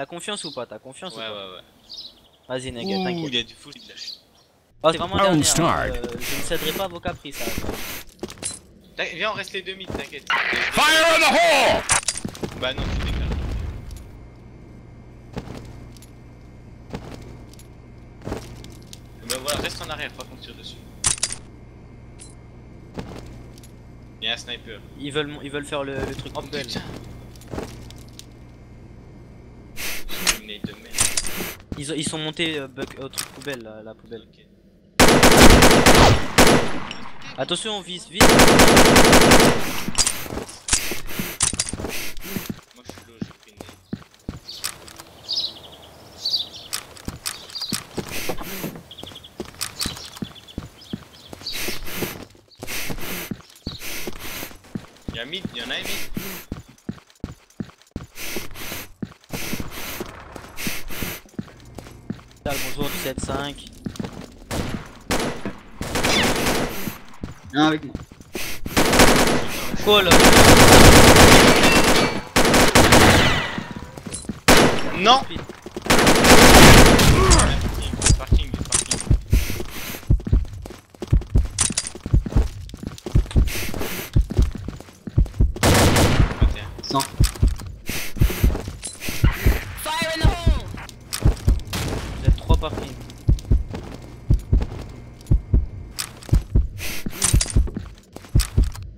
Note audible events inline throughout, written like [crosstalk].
T'as confiance ou pas? T'as confiance Ouais, ou ouais, pas? ouais. Vas-y, Nega, Ouh, il t'inquiète. y a du full de lâche. Oh, c'est vraiment la Round dernière. start. hein, euh, je ne céderai pas à vos caprices. hein. Viens, on reste les deux mid, t'inquiète. Fire in the hole! Bah non, tu déclares. Bah voilà, reste en arrière, pas qu'on tire dessus. Il y a un sniper. Ils veulent, ils veulent faire le, le truc Oh putain J'ai une nade de merde. Ils, ont- ils sont montés euh, buck- au truc poubelle, la, la poubelle. Ok. Attention, on vise, vise. Moi je suis low, j'ai pris une nade. Y'a mid, y'en a un mid. Là, bonjour du 7-5. Viens avec moi. Call. Non parking.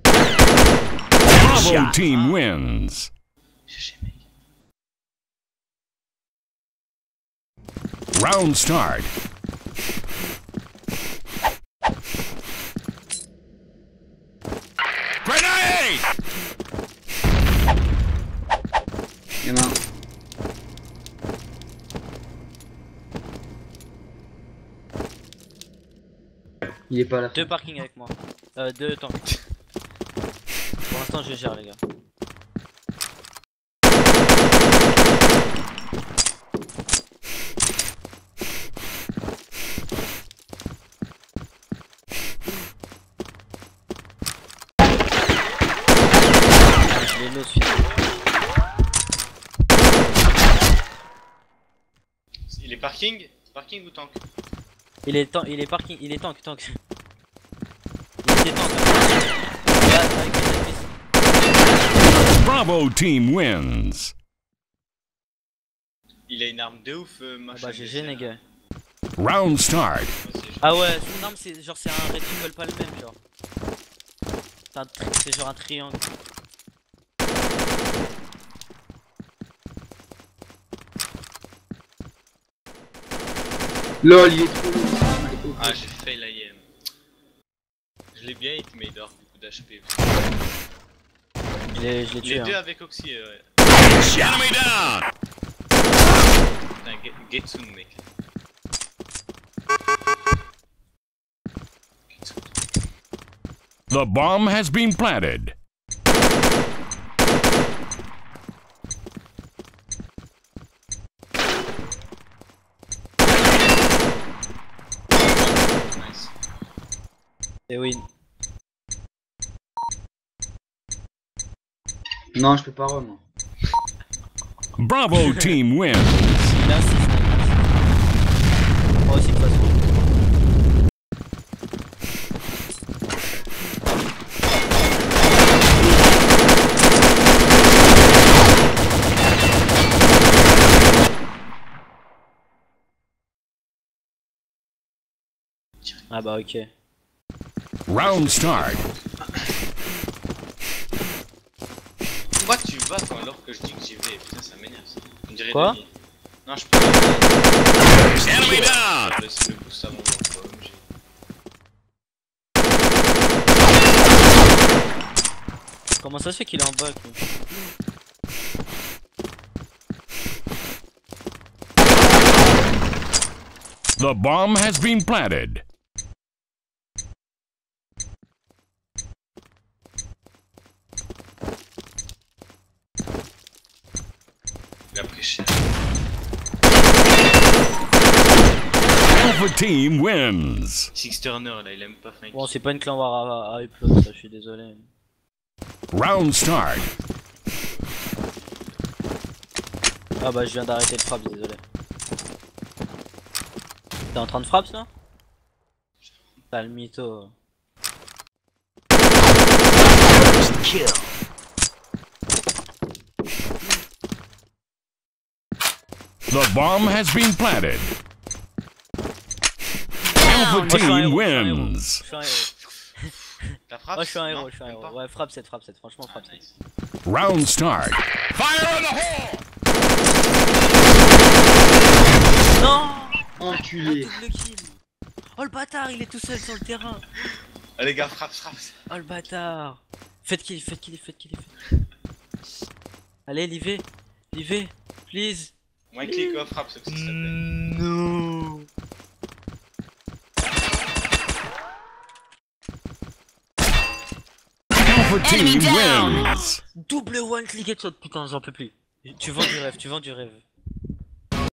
Bravo team wins. Round start. Grenade! Il est pas là. Deux parking avec moi. Euh, deux tanks. Pour l'instant, je gère, les gars. Il est parking Parking ou tank? Il est tank, il est parking, il est tank, tank. [laughs] Il est tank. hein. Bravo team wins. Il a une arme de ouf, euh, Ah machin. bah GG, les gars. Round start. Ah ouais, son arme c'est genre c'est un rectangle pas le même genre. C'est genre un triangle. LOL, il est trop. Ah, j'ai fail l'IM. Je l'ai bien hit, mais il dort beaucoup d'HP. Je l'ai je l'ai Les tué. deux Hein. avec Oxy, euh, ouais. Enemy down. Putain, get, get soon, mec. The bomb has been planted. Et win. Non, je peux pas. Bravo [laughs] team wins. Il a 6 Moi aussi de toute façon. Ah bah ok. Round start. Pourquoi tu vas quand alors que je dis que j'y vais Putain, ça m'énerve ça. On dirait Quoi demi. Non, je peux pas. Enemy down. Laisse le boost avant moi, quoi, OMG. Comment ça se fait qu'il est en bas lui The bomb has been planted. Alpha team wins. Six Turner là, il aime pas Frank. Bon c'est pas une clan war à, à, à upload ça, je suis désolé. Round start. Ah bah je viens d'arrêter le frappe, désolé. T'es en train de frappe ça? T'as le mytho. The bomb has been planted. Alpha team héros, je suis un héros. wins. Je suis un héros. La frappe Moi je suis un non, héros, je suis un même héros. pas Ouais, frappe 7, frappe 7, franchement Ah, frappe 7. nice. Round start. Fire in the hole! Non Enculé. Kill Oh le bâtard, il est tout seul sur le terrain Ah, les gars, frappe, frappe. Oh le bâtard Faites kill, faites kill, faites kill, faites Allez, l'IV L'IV Please Moins clic off, frappe, s'il te plaît. Non wins. Double one click headshot, putain, j'en peux plus. Tu vends du rêve, tu vends du rêve.